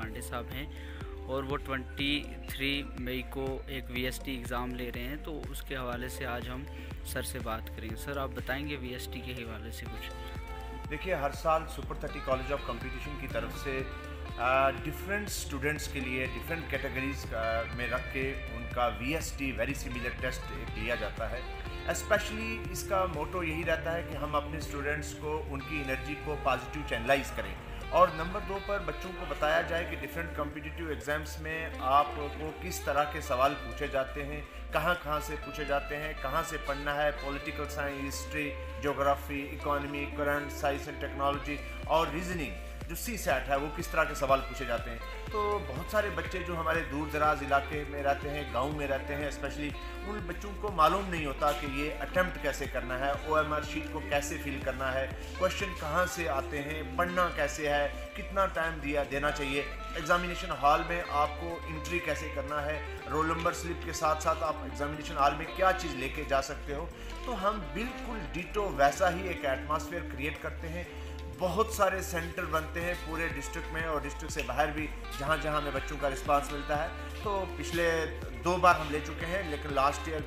पांडे साहब हैं और वो 23 मई को एक वीएसटी एग्ज़ाम ले रहे हैं तो उसके हवाले से आज हम सर से बात करेंगे। सर, आप बताएँगे वीएसटी के हवाले से कुछ? देखिए, हर साल super thirty college of competition की तरफ़ से डिफरेंट स्टूडेंट्स के लिए डिफरेंट कैटेगरीज में रख के उनका टी वेरी सिमिलर टेस्ट लिया जाता है। स्पेशली इसका मोटो यही रहता है कि हम अपने स्टूडेंट्स को, उनकी एनर्जी को पॉजिटिव चैनलाइज करें और नंबर दो पर बच्चों को बताया जाए कि डिफरेंट कम्पिटिटिव एग्ज़ाम्स में आपको किस तरह के सवाल पूछे जाते हैं, कहाँ कहाँ से पूछे जाते हैं, कहाँ से पढ़ना है political science history geography economy current science and technology और रीजनिंग जो सी सेट है, वो किस तरह के सवाल पूछे जाते हैं? तो बहुत सारे बच्चे जो हमारे दूर दराज इलाके में रहते हैं, गाँव में रहते हैं स्पेशली उन बच्चों को मालूम नहीं होता कि ये अटैम्प्ट कैसे करना है ओ एम आर शीट को कैसे फिल करना है क्वेश्चन कहाँ से आते हैं, पढ़ना कैसे है, कितना टाइम दिया, देना चाहिए। एग्जामिनेशन हॉल में आपको इंट्री कैसे करना है रोल नंबर स्लिप के साथ साथ आप एग्जामिनेशन हॉल में क्या चीज़ लेके जा सकते हो। तो हम बिल्कुल डिटो वैसा ही एक एटमॉस्फेयर क्रिएट करते हैं। बहुत सारे सेंटर बनते हैं पूरे डिस्ट्रिक्ट में और डिस्ट्रिक्ट से बाहर भी, जहाँ जहाँ हमें बच्चों का रिस्पांस मिलता है। तो पिछले दो बार हम ले चुके हैं, लेकिन लास्ट ईयर